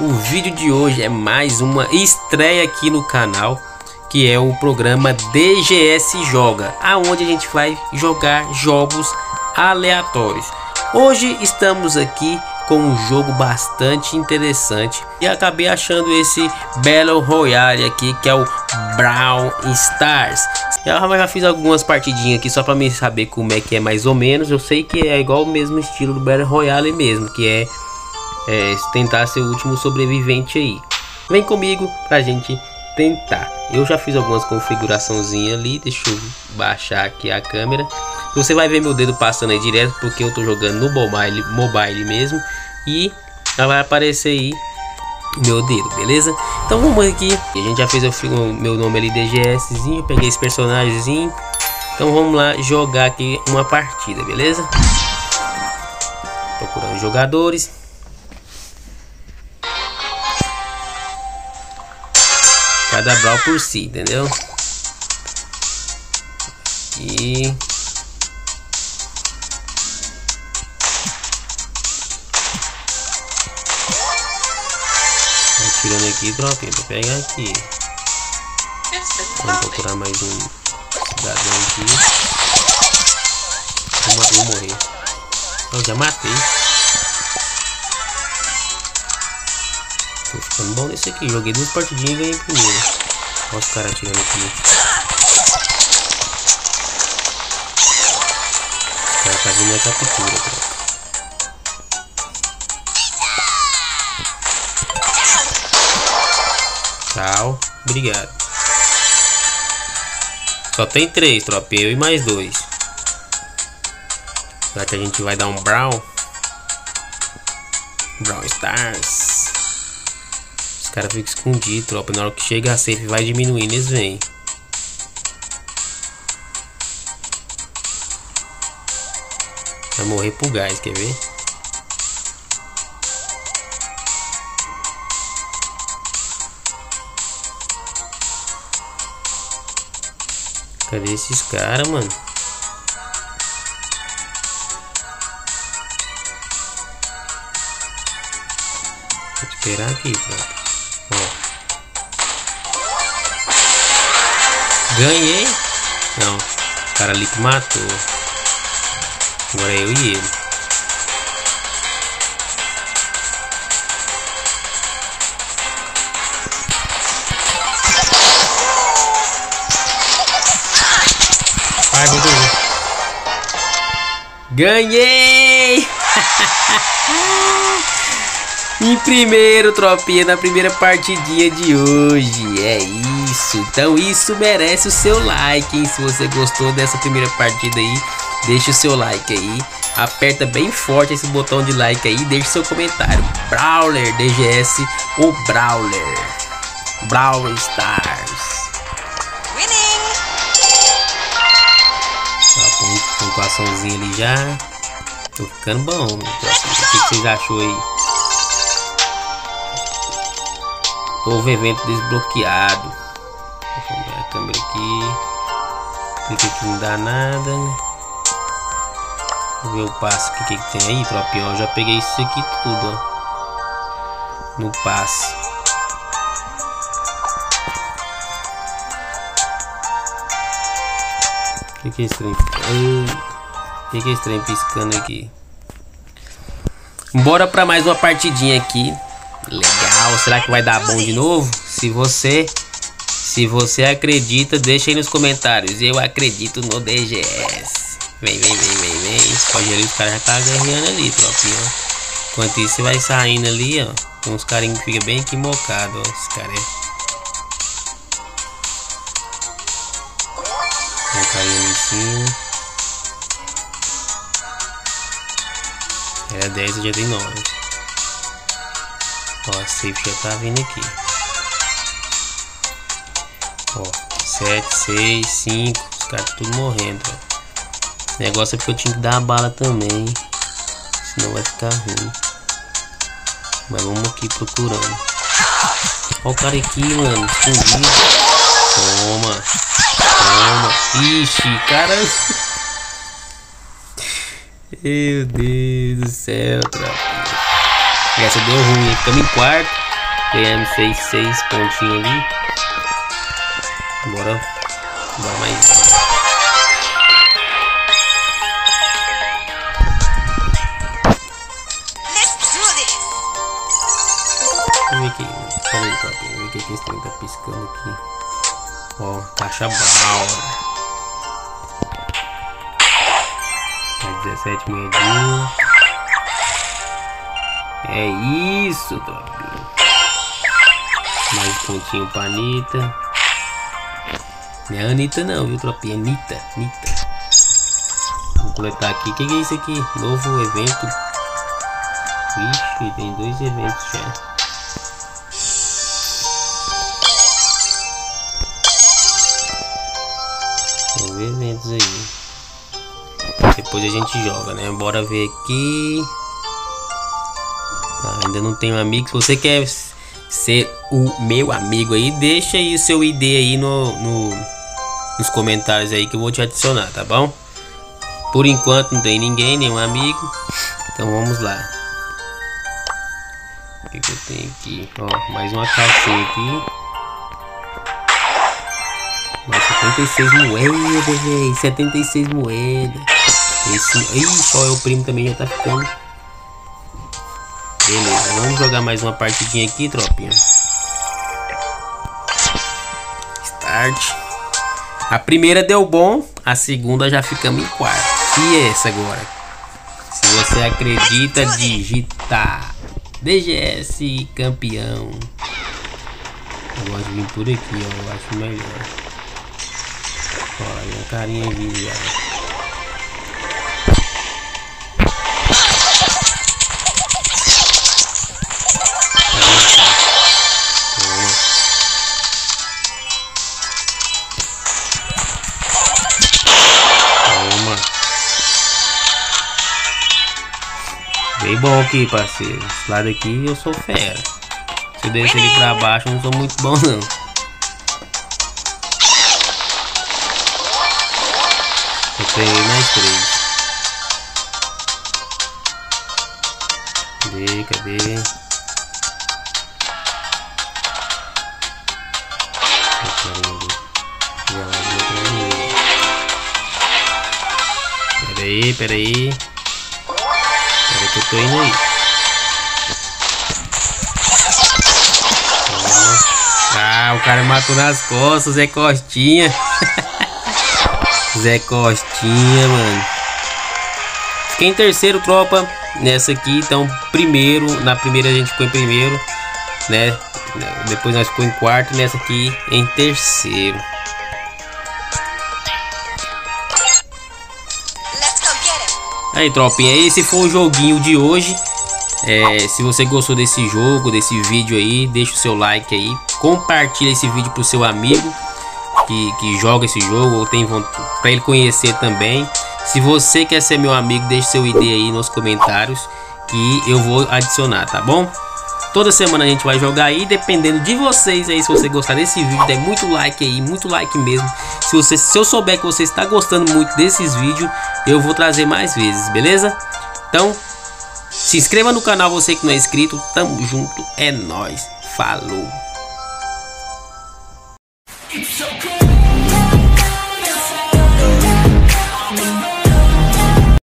O vídeo de hoje é mais uma estreia aqui no canal, que é o programa DGS Joga, aonde a gente vai jogar jogos aleatórios. Hoje estamos aqui com um jogo bastante interessante e acabei achando esse Battle Royale aqui que é o Brown Stars. Eu já fiz algumas partidinhas aqui só para me saber como é que é mais ou menos. Eu sei que é igual o mesmo estilo do Battle Royale mesmo, que é, é tentar ser o último sobrevivente aí. Vem comigo pra gente tentar. Eu já fiz algumas configuraçãozinhas ali, deixa eu baixar aqui a câmera. Você vai ver meu dedo passando aí direto porque eu tô jogando no mobile, mobile mesmo e ela vai aparecer aí meu dedo, beleza? Então vamos aqui, a gente já fez o meu nome ali DGSzinho, peguei esse personagemzinho. Então vamos lá jogar aqui uma partida, beleza? Procurando jogadores. Cada brawl por si, entendeu? E tirando aqui, tropinha, pra pegar aqui. Vamos procurar mais um cidadão aqui. Vou, vou morrer. Eu já matei. Bom nesse aqui. Joguei duas partidinhas e ganhei primeiro. Olha os caras atirando aqui. Os caras fazendo a captura, tropa. Tchau. Obrigado. Só tem três, tropa. Eu e mais dois. Será que a gente vai dar um Brown? Brown Stars. Os caras ficam escondidos, tropa. Na hora que chega a safe vai diminuindo, eles vêm. Vai morrer pro gás, quer ver? Cadê esses caras, mano? Vou esperar aqui, tropa. Ganhei? Não. O cara ali que matou. Agora é eu e ele. Ai, meu Deus. Ganhei! em primeiro, tropinha, na primeira partidinha de hoje. É isso. Então isso merece o seu like, hein? Se você gostou dessa primeira partida aí, deixa o seu like aí. Aperta bem forte esse botão de like aí, deixa seu comentário. Brawler DGS ou Brawler? Brawler Stars. pontuaçãozinha ali já. Tô ficando bom. O que, vocês achou aí? Novo evento desbloqueado. A câmera aqui. Clica aqui não dá nada. Vou ver o passe. O que, que tem aí, tropinho? Eu já peguei isso aqui tudo, ó. No passe. O que, que é esse trem? O que, que é esse trem piscando aqui? Bora pra mais uma partidinha aqui. Legal. Será que vai dar bom de novo? Se você se você acredita, deixa aí nos comentários. Eu acredito no DGS. Vem, vem, vem, vem, vem. Pode ali, os caras já tá ganhando ali, tropinha. Enquanto isso, você vai saindo ali, ó. Tem uns carinhos que fica bem aqui mocado, ó. Esse cara é. Vou cair ali em cima. Era 10, eu já dei 9. Ó, a safe já tá vindo aqui. Ó, 7, 6, 5. Os caras tudo morrendo, ó. O negócio é porque eu tinha que dar a bala também. Senão vai ficar ruim. Mas vamos aqui procurando. Ó o cara aqui, mano. Escondido. Toma. Toma. Ixi, cara. Meu Deus do céu, tropa. Essa deu ruim. Ficamos em quarto. Ganhamos 6, 6 pontinhos ali. Bora. Bora mais. Ver aqui. Aí, top. Vamos ver o que, esse trem tá piscando aqui. Ó, caixa bala. 17 moedinhas. É isso, tropinha. Mais um pontinho pra Anitta. Não é Anitta não, viu, tropinha? Anitta, Anitta. Vou coletar aqui. O que, que, é isso aqui? Novo evento. Vixe, tem dois eventos já. Ver eventos aí. Depois a gente joga, né? Bora ver aqui. Ah, ainda não tenho amigo. Se você quer ser o meu amigo aí, deixa aí o seu ID aí no, no, nos comentários aí que eu vou te adicionar, tá bom? Por enquanto não tem ninguém, nenhum amigo. Então vamos lá. O que, que eu tenho aqui? Ó, mais uma caixinha aqui. Mais 76 moedas, velho. 76 moedas. Esse... Ixi, ó, o primo também já tá ficando. Beleza, vamos jogar mais uma partidinha aqui, tropinha. Start. A primeira deu bom, a segunda já ficamos em quarto. E essa agora? Se você acredita, digita DGS campeão. Eu gosto de vir por aqui, ó. Eu acho melhor. Olha, a carinha vindo já. Aqui, parceiro. Esse lado aqui eu sou fera. Se eu descer ele pra baixo, eu não sou muito bom, não. Eu peguei mais três. Cadê, cadê? Peraí, peraí eu tô indo aí. Ah, o cara matou nas costas, Zé Costinha. Zé Costinha, mano. Fiquei em terceiro, tropa. Nessa aqui, então, primeiro. Na primeira a gente ficou em primeiro, né? Depois nós ficou em quarto. Nessa aqui, em terceiro. Aí, tropinha, esse foi o joguinho de hoje. É, se você gostou desse jogo, desse vídeo aí, deixa o seu like aí. Compartilha esse vídeo pro seu amigo que, que joga esse jogo ou tem para ele conhecer também. Se você quer ser meu amigo, deixe seu ID aí nos comentários que eu vou adicionar, tá bom? Toda semana a gente vai jogar aí, dependendo de vocês aí, se você gostar desse vídeo, dê muito like aí, muito like mesmo. Se, você, se eu souber que você está gostando muito desses vídeos, eu vou trazer mais vezes, beleza? Então, se inscreva no canal, você que não é inscrito, tamo junto, é nóis, falou!